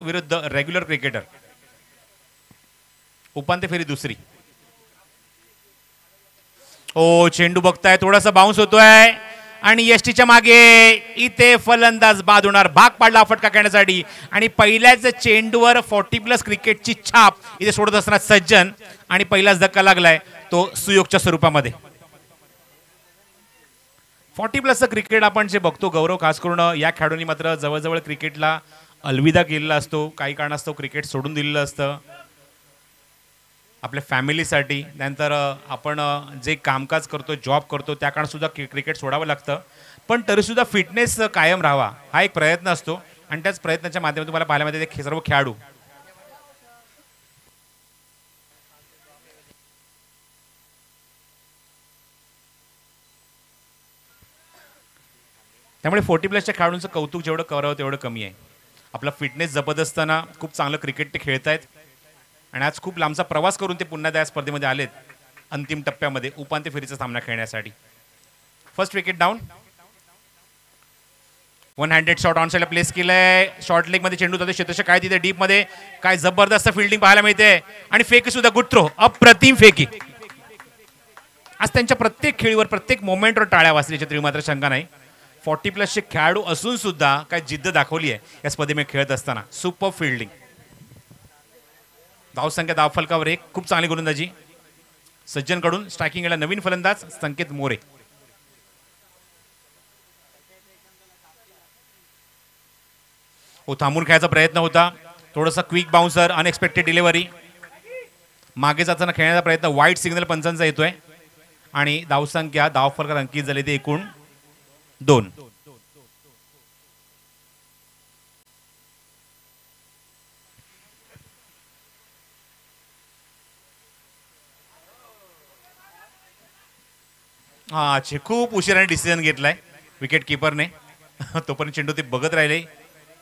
विरुद्ध regular cricketer उपांत्य फेरी दुसरी. ओ चेंडू बघताय थोडासा बाउन्स होतोय. आणि यष्टीच्या मागे इथे फलंदाज बाद होणार भाग पाडला फटका करण्यासाठी आणि पहिल्याच चेंडूवर फोर्टी प्लस क्रिकेटची छाप इथे सोडत असणार सज्जन. आणि पहिलाच धक्का लागलाय तो सुयोगच्या स्वरूपामध्ये. फॉर्टी प्लसचं क्रिकेट आपण जे बघतो गौरव खास करून या खेळाडूंनी मात्र जवळजवळ क्रिकेटला अलविदा केलेला असतो काही कारणास्तव क्रिकेट सोडून दिलेलं असतं. आपल्या फॅमिलीसाठी त्यानंतर आपण जे कामकाज करतो जॉब करतो त्या कारणसुद्धा क्रि- क्रिकेट सोडावं लागतं. पण तरीसुद्धा फिटनेस कायम राहावा हा एक प्रयत्न असतो. आणि त्याच प्रयत्नाच्या माध्यमातून तुम्हाला पाहायला मिळते ते सर्व खेळाडू. त्यामुळे फोर्टी प्लसच्या खेळाडूंचं कौतुक जेवढं करावं तेवढं कमी आहे. आपला फिटनेस जपत असताना खूप चांगलं क्रिकेट ते खेळतायत. आणि आज खूप लांबचा प्रवास करून ते पुन्हा त्या स्पर्धेमध्ये आलेत अंतिम टप्प्यामध्ये उपांत्य फेरीचा सामना खेळण्यासाठी. First wicket down one hundred shot on साईडला प्लेस केलंय. शॉर्ट लेगमध्ये चेंडू जातो क्षेत्रशः काय तिथे डीपमध्ये? काय जबरदस्त फिल्डिंग पाहायला मिळते आणि फेकी सुद्धा गुड थ्रो अप्रतिम फेकी आज त्यांच्या प्रत्येक खेळीवर प्रत्येक मोमेंटवर टाळ्या वाचल्याच्या तरी मात्र शंका नाही. फॉर्टी प्लसचे खेळाडू असून सुद्धा काय जिद्द दाखवली आहे. या स्पर्धेमध्ये खेळत असताना. सुपर फिल्डिंग धावसंख्या धावफलकावर एक. खूप चांगली गोलंदाजी. सज्जनकडून स्ट्रायकिंगला नवीन फलंदाज संकेत मोरे. हो थांबून खेळायचा प्रयत्न होता. थोडासा क्विक बाउन्सर अनएक्सपेक्टेड डिलिव्हरी मागे जाताना खेळण्याचा प्रयत्न. वाईट सिग्नल पंचांचा येतोय. आणि धावसंख्या धावफलकात अंकित झाली ते एकूण. दोन. हा अच्छा खूप उशिराने डिसिजन घेतलाय विकेट किपरने तोपर्यंत चेंडू ते बघत राहिले.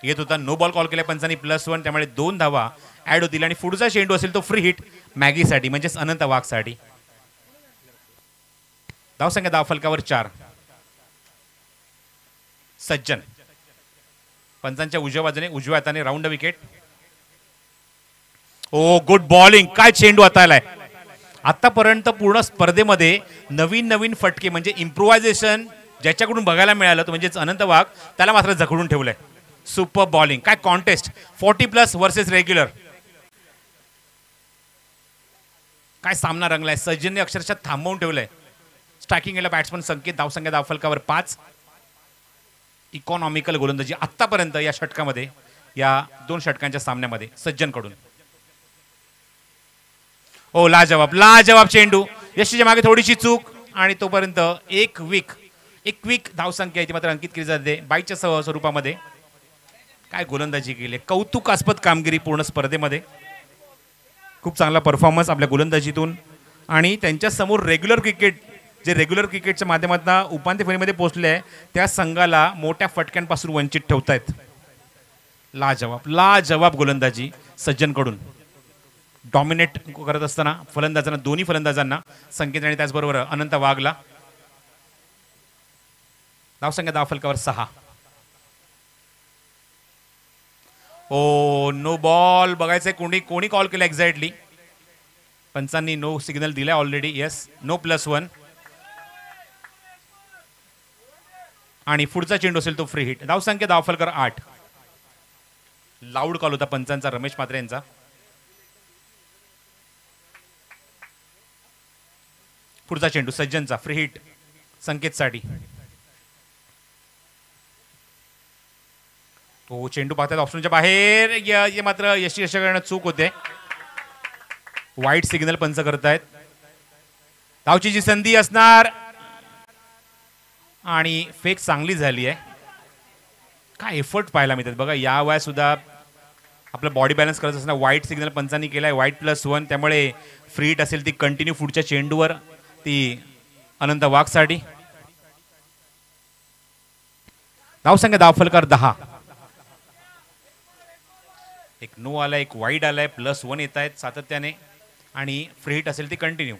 येत होता नो बॉल कॉल केला पंचानी प्लस वन त्यामुळे दोन धावा ऍड होतील. आणि पुढचा चेंडू असेल तो फ्री हिट मॅगीसाठी म्हणजेच अनंत वाघसाठी. धावसंख्या धाव फलकावर चार. सज्जन. पंचांच्या उजव्या बाजूने उजव्या हाताने round wicket oh good bowling काय चेंडू आलाय आतापर्यंत पूर्ण स्पर्धेमध्ये नवीन नवीन फटके म्हणजे इम्प्रोव्हायझेशन ज्याच्याकडून बघायला मिळालं तो म्हणजेच अनंत वाघ त्याला मात्र झकडून ठेवलंय. सुपर बॉलिंग काय contest forty plus versus regular काय सामना रंगलाय? सज्जनने अक्षरशः थांबवून ठेवलंय. स्ट्रायकिंग गेला बॅट्समन संकेत धावसंख्या धावफलकावर पाच. इकॉनॉमिकल गोलंदाजी आत्तापर्यंत या षटकामध्ये या दोन षटकांच्या सामन्यामध्ये सज्जनकडून. हो लाजवाब लाजवाब चेंडू. यशीच्या मागे थोडीशी चूक आणि तोपर्यंत एक वीक एक वीक धावसंख्या इथे मात्र अंकित केली जाते बाईच्या सह स्वरूपामध्ये. काय गोलंदाजी केली कौतुकास्पद कामगिरी पूर्ण स्पर्धेमध्ये. खूप चांगला परफॉर्मन्स आपल्या गोलंदाजीतून. आणि त्यांच्यासमोर रेग्युलर क्रिकेट जे रेग्युलर क्रिकेटच्या माध्यमातून उपांत्य फेरीमध्ये पोहोचले आहे त्या संघाला मोठ्या फटक्यांपासून वंचित ठेवतायत. लाजवाब लाजवाब गोलंदाजी सज्जनकडून. डॉमिनेट करत असताना फलंदाजांना दोन्ही फलंदाजांना संकेत आणि त्याचबरोबर अनंत वाघला. धावसंख्या धावफलकावर सहा. ओ नो बॉल बघायचंय कोणी कोणी कॉल केला एक्झॅक्टली पंचांनी नो सिग्नल दिलाय already yes no plus one आणि पुढचा चेंडू असेल तो फ्री हिट धावसंख्या धावफलकर आठ. लाऊड कॉल होता पंचांचा रमेश मात्रे यांचा. पुढचा चेंडू सज्जनचा फ्री हिट संकेतसाठी. तो चेंडू पाहतात ऑप्शनच्या बाहेर. ये मात्र यशी करण्यात चूक होते. वाईट सिग्नल पंच करतायत. धावची जी संधी असणार आणि फेक चांगली झाली आहे. काय एफर्ट पाहायला मिळतात. बघा या वयात सुद्धा आपलं बॉडी बॅलन्स करत असताना वाईट सिग्नल पंचांनी आहे वाईट प्लस वन त्यामुळे फ्री हिट असेल ती कंटिन्यू पुढच्या चेंडूवर ती अनंत वाघसाठी. धावसंख्या धावफलकार दहा. एक नो आलाय एक वाईट आलाय प्लस वन येत आहेत सातत्याने. आणि फ्री हिट असेल ती कंटिन्यू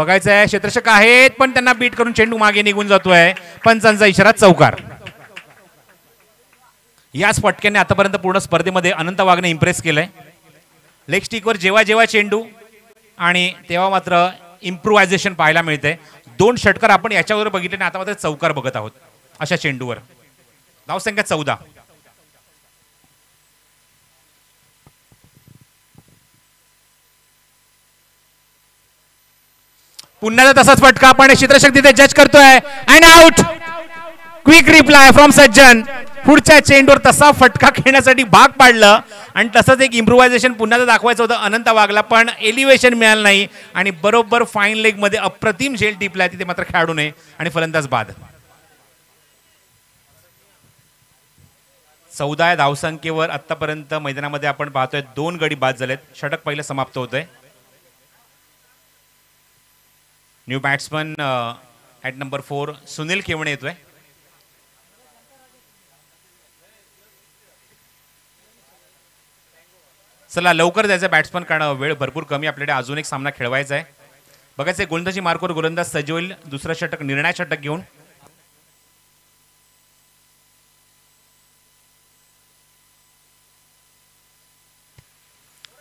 बघायचं आहे क्षेत्रशक आहेत पण त्यांना बीट करून चेंडू मागे निघून जातोय. पंचांचा इशारा चौकार. याच फटक्याने आतापर्यंत पूर्ण स्पर्धेमध्ये अनंत वाघने इम्प्रेस केलंय. लेग स्टिकवर जेव्हा जेव्हा चेंडू आणि तेव्हा मात्र इम्प्रुव्हायझेशन पाहायला मिळते दोन षटकार आपण याच्यावर बघितले आणि आता मात्र चौकार बघत आहोत अशा चेंडूवर. धावसंख्या चौदा. पुन्हा तसाच फटका आपण क्षेत्रशक ते जज करतोय. And out quick reply from Sajjan पुढच्या चेंडवर तसा फटका खेळण्यासाठी भाग पाडलं. आणि तसंच एक इम्प्रुव्हायझेशन पुन्हा दाखवायचं होतं अनंत वागला पण एलिव्हेशन मिळालं नाही. आणि बरोबर फाईन लेगमध्ये अप्रतिम झेल टिपलाय तिथे मात्र खेळाडू नये आणि फलंदाज बाद. चौदा धावसंख्येवर आतापर्यंत मैदानामध्ये आपण पाहतोय दोन गडी बाद झालेत. षटक पहिलं समाप्त होतंय. New batsman at number four Sunil Kevane येतोय. चला लवकर जायचं बॅट्समन कारण वेळ भरपूर कमी. आपल्याकडे अजून एक सामना खेळवायचा आहे. बघायचं गोलंदाजी मार्कवर गोलंदाज सजवल दुसरं षटक निर्णय षटक घेऊन.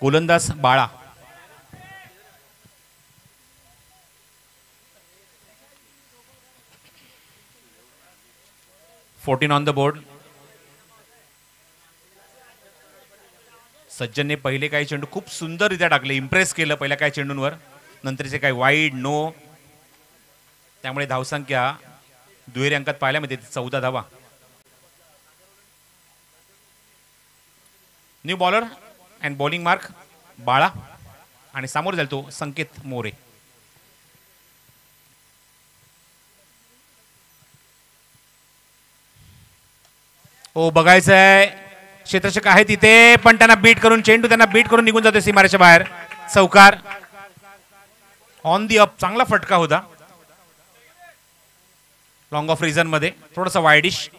गोलंदाज Bala. Fourteen on the board सज्जनने पहिले काही चेंडू खूप सुंदररित्या टाकले. इम्प्रेस केलं पहिल्या काही चेंडूंवर. नंतरचे काही वाईड नो त्यामुळे धावसंख्या दुहेरी अंकात पाहायला मिळते. चौदा धावा. New bowler and bowling mark Bala. आणि समोर झाला तो संकेत मोरे. हो बघायचं आहे. क्षेत्रशक आहे तिथे पण त्यांना बीट करून चेंडू त्यांना बीट करून निघून जातो सीमारेच्या बाहेर. चौकार. ऑन दी अप चांगला फटका होता. लॉंग ऑफ रिझनमध्ये. थोडस वायडिश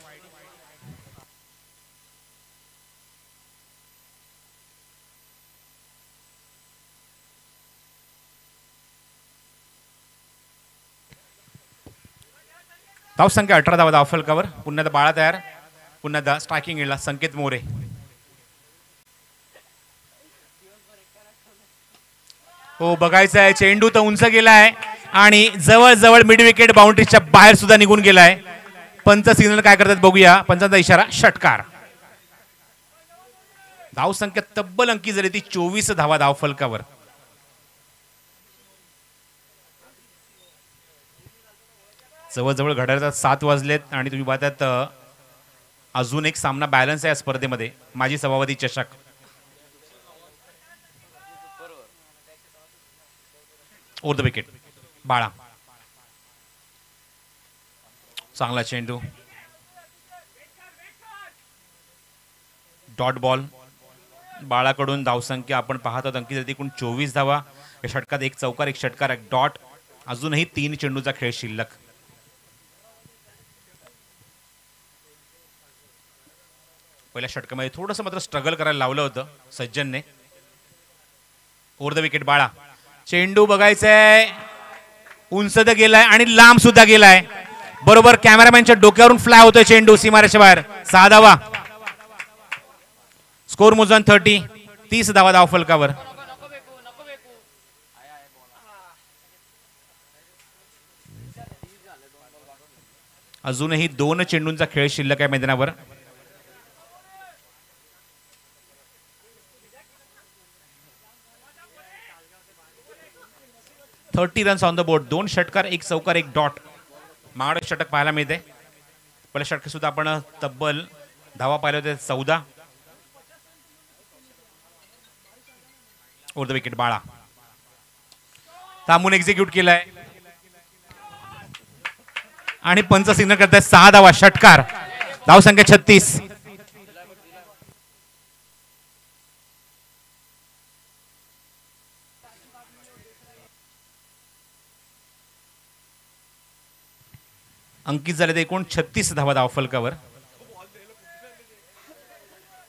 धावसंख्या अठरा धावा धाव फलकावर पुन्हा बाळा तयार. पुन्हा एकदा स्ट्रायकिंग येला संकेत मोरे. हो बघायचं आहे चेंडू तर उंच गेलाय. आणि जवळजवळ मिड विकेट बाउंड्रीच्या बाहेर सुद्धा निघून गेलाय. पंच सिग्नल काय करतात बघूया. पंचांचा इशारा षटकार. धावसंख्या तब्बल अंकी झाली ती चोवीस धावा धाव फलकावर. जवळजवळ घड्याळाचा सात वाजलेत आणि तुम्ही पाहतात अजून एक सामना बॅलन्स आहे या स्पर्धेमध्ये. माजी सभापती चषक. ओर द विकेट बाळा. चांगला चेंडू. डॉट बॉल बाळाकडून धावसंख्या आपण पाहत आहोत. अंकित एकूण चोवीस धावा. या षटकात एक चौकार एक षटकार एक डॉट अजूनही तीन चेंडूचा खेळ शिल्लक. पहिल्या षटकामध्ये थोडंसं मात्र स्ट्रगल करायला लावलं होतं सज्जनने. ओर द विकेट बाळा. चेंडू बघायचंय. उंच तर गेलाय आणि लांब सुद्धा गेलाय. बरोबर कॅमेरामॅनच्या डोक्यावरून फ्लाय होतोय चेंडू सीमारेच्या बाहेर. सहा धावा. स्कोर मोजन थर्टी तीस धावा धाव फलकावर. अजूनही दोन चेंडूंचा खेळ शिल्लक आहे मैदानावर. Thirty runs on the board दोन षटकार एक चौकार एक डॉट. महाडक षटक पाहायला मिळते. पहिल्या षटक सुद्धा आपण तब्बल धावा पाहिले होते चौदा. ओर द विकेट बाळा. थांबून एक्झिक्यूट केलाय. आणि पंच सिग्नल करताय सहा धावा षटकार. धाव संख्या छत्तीस. अंकित झाले ते एकूण छत्तीस धावा धाव फलकावर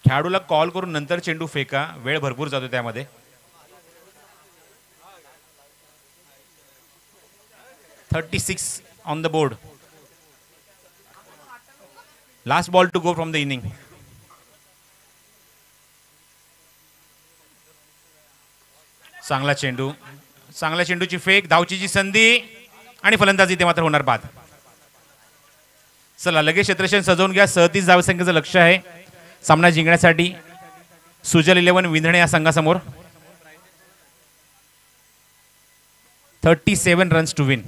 खेळाडूला कॉल करून नंतर चेंडू फेका वेळ भरपूर जातो त्यामध्ये. Thirty six on the board last ball to go from the inning चांगला चेंडू चांगल्या चेंडूची फेक धावचीची संधी आणि फलंदाजी ते मात्र होणार बाद. चला लगेच क्षेत्रक्षण सजवून घ्या. सदतीस धावसंख्येचं लक्ष आहे. सामना जिंकण्यासाठी सुजल इलेव्हन विंधणे या संघासमोर. Thirty seven runs to win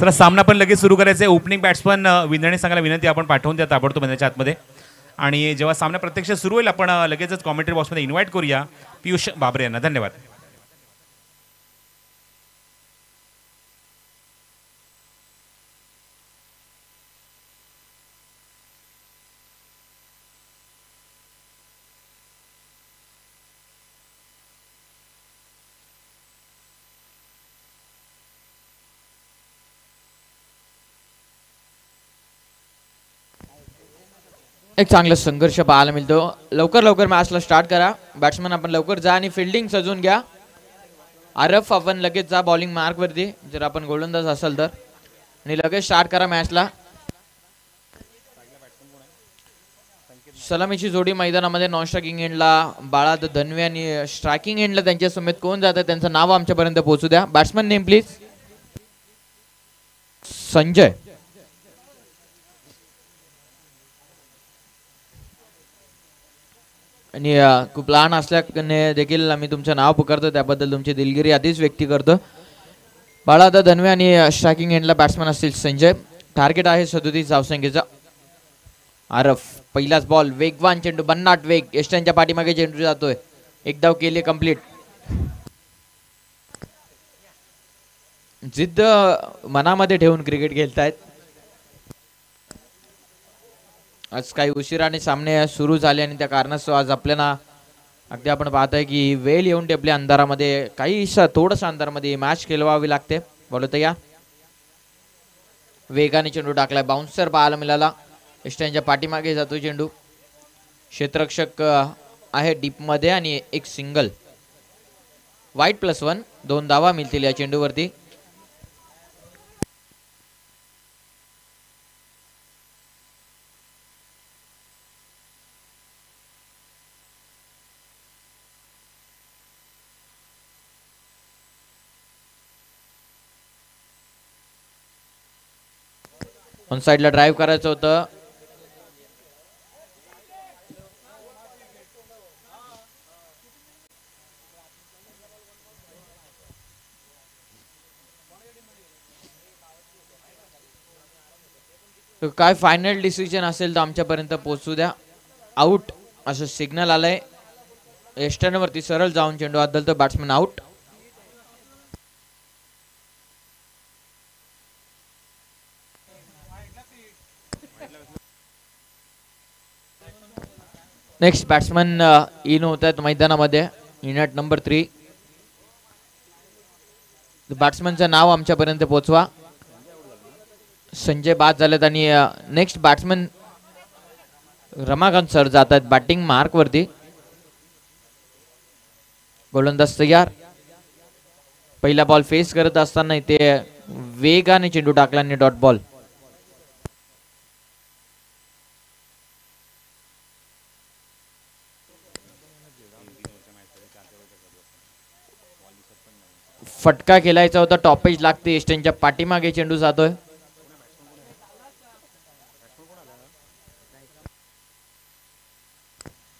sir सामना पण लगेच सुरू करायचा आहे. ओपनिंग बॅट्समन विंधणे सांगायला विनंती आपण पाठवून द्या ताबडतोब मैदानाच्या आतमध्ये. आणि जेव्हा सामना प्रत्यक्ष सुरू होईल आपण लगेचच कॉमेंट्री बॉक्समध्ये इन्व्हाइट करूया. पियुष बाबरे यांना धन्यवाद. एक चांगला संघर्ष पाहायला मिळतो. लवकर लवकर मॅचला स्टार्ट करा. बॅट्समन आपण लवकर जा आणि फिल्डिंग सजून घ्या. आरफ आपण लगेच जा बॉलिंग मार्कवरती जर आपण गोलंदाज असाल तर. आणि लगेच स्टार्ट करा मॅचला सलामीची जोडी मैदानामध्ये नॉन स्ट्रायकिंग एंडला बाळा धनवे आणि स्ट्रायकिंग एंडला त्यांच्या समेत कोण जातं त्यांचं नाव आमच्यापर्यंत पोहोचू द्या. Batsman name please Sanjay. आणि खूप लहान असल्याने देखील आम्ही तुमचं नाव पुकारतो. त्याबद्दल तुमची दिलगिरी आधीच व्यक्ती करतो. बाळा आता धनवे आणि स्ट्रायकिंग एंडला बॅट्समॅन असतील संजय. टार्गेट आहे सदोतीस धावसंख्येचा. आरफ पहिलाच बॉल वेगवान चेंडू बन्नाट वेग. एस्टनच्या पाठीमागे चेंडू जातोय. एक धाव केली कंप्लीट जिद्द मनामध्ये ठेवून क्रिकेट खेळतायत. आज काही उशिराने सामने सुरू झाले आणि त्या कारणास्तव आज आपल्याला अगदी आपण पाहतोय की वेळ येऊन टेपल्या अंधारामध्ये काहीसा थोडंसं अंधारामध्ये मॅच खेळवावी लागते. बोलत या. वेगाने चेंडू टाकलाय. बाउन्सर पाहायला मिळाला. इष्टांच्या पाठीमागे जातो चेंडू. क्षेत्ररक्षक आहे डीपमध्ये आणि एक सिंगल वाईट प्लस वन दोन धावा मिळतील या चेंडूवरती. ऑन साईडला ड्राईव्ह करायचं होतं. तर काय फायनल डिसिजन असेल तर आमच्यापर्यंत पोहोचू द्या. आऊट असं सिग्नल आलंय. एस्टर्नवरती सरळ जाऊन चेंडू आदल तर batsman out next batsman in होत आहेत मैदानामध्ये इन ॲट नंबर थ्री बॅट्समनचं नाव आमच्यापर्यंत पोचवा संजय बाद झालेत आणि uh, next batsman Ramakant sir जात आहेत बॅटिंग मार्कवरती गोलंदाज तयार. पहिला बॉल फेस करत असताना इथे वेगाने चेंडू टाकला आणि डॉट बॉल फटका खेळायचा होता टॉपेज लागते एस्टनच्या पाठीमागे चेंडू जातोय.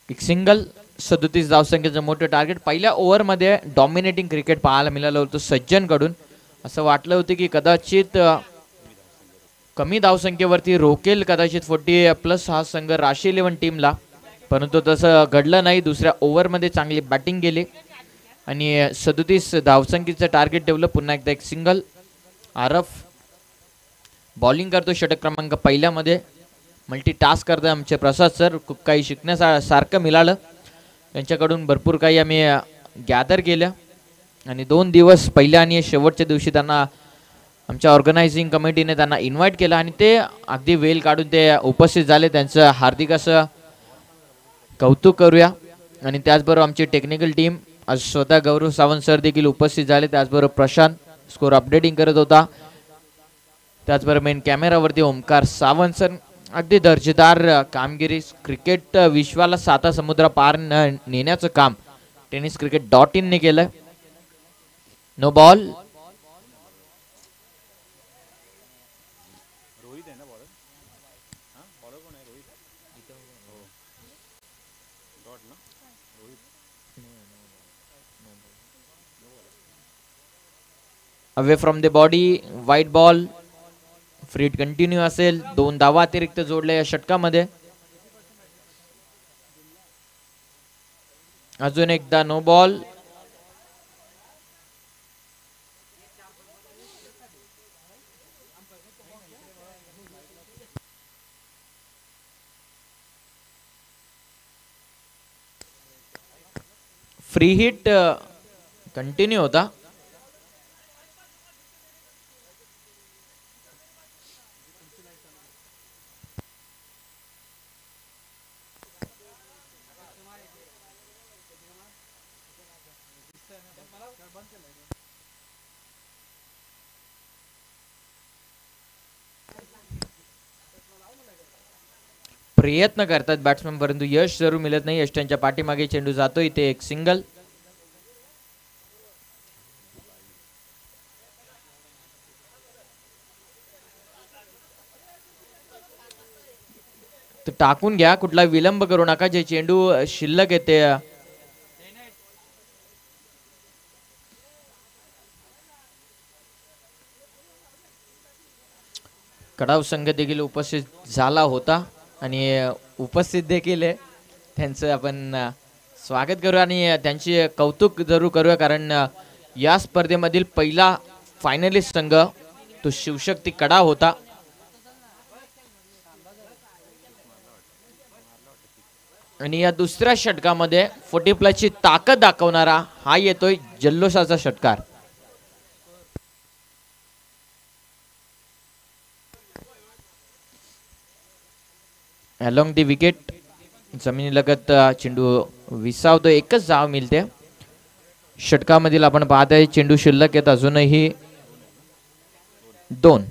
एक सिंगल सदोतीस धावसंख्येचं मोठं टार्गेट पहिल्या ओव्हरमध्ये डॉमिनेटिंग क्रिकेट पाहायला मिळालं होतं सज्जनकडून. असं वाटलं होतं की कदाचित कमी धावसंख्येवरती रोकेल कदाचित फोर्टी प्लस हा संघ राशी इलेव्हन टीमला परंतु तसं घडलं नाही. दुसऱ्या ओव्हरमध्ये चांगली बॅटिंग गेली आणि सदोतीस धावसंख्येचं टार्गेट ठेवलं पुन्हा एकदा एक सिंगल आरफ बॉलिंग करतो षटक क्रमांक पहिल्यामध्ये. मल्टी टास्क करतात आमचे प्रसाद सर खूप काही शिकण्यासा सारखं मिळालं. त्यांच्याकडून भरपूर काही आम्ही गॅदर केलं. आणि दोन दिवस पहिल्या आणि शेवटच्या दिवशी त्यांना आमच्या ऑर्गनायझिंग कमिटीने त्यांना इन्व्हाइट केलं आणि ते अगदी वेल काढून ते उपस्थित झाले. त्यांचं हार्दिक असं कौतुक करूया. आणि त्याचबरोबर आमची टेक्निकल टीम आज स्वतः गौरव सावंत सर देखील उपस्थित झाले. त्याचबरोबर प्रशांत स्कोर अपडेटिंग करत होता. त्याचबरोबर मेन कॅमेरावरती ओमकार सावंत सर अगदी दर्जेदार कामगिरी. क्रिकेट विश्वाला साता समुद्र पार न- नेण्याचं काम टेनिस क्रिकेट डॉट इनने केलं. No ball away from the body wide ball free hit continue असेल दोन धावा अतिरिक्त जोडल्या या षटकामध्ये. अजून एकदा no ball free hit continue होता. प्रयत्न करतात बॅट्समॅन परंतु यश जरूर मिळत नाही. यश त्यांच्या पाठीमागे चेंडू जातो. इथे एक सिंगल तर टाकून घ्या कुठला विलंब करू नका. जे चेंडू शिल्लक येते कडाव संघ देखील उपस्थित झाला होता. आणि उपस्थित देखील आहे. त्यांचं आपण स्वागत करू आणि त्यांचे कौतुक जरूर करूया कारण या स्पर्धेमधील पहिला फायनलिस्ट संघ तो शिवशक्ती कडा होता. आणि या दुसऱ्या षटकामध्ये फोर्टी प्लसची ताकद दाखवणारा हा येतोय जल्लोषाचा षटकार. अलॉंग दी विकेट जमिनीलगत चेंडू विसावतो एकच जाव मिळते. षटकामधील आपण पाहत आहे चेंडू शिल्लक आहेत. अजूनही दोन.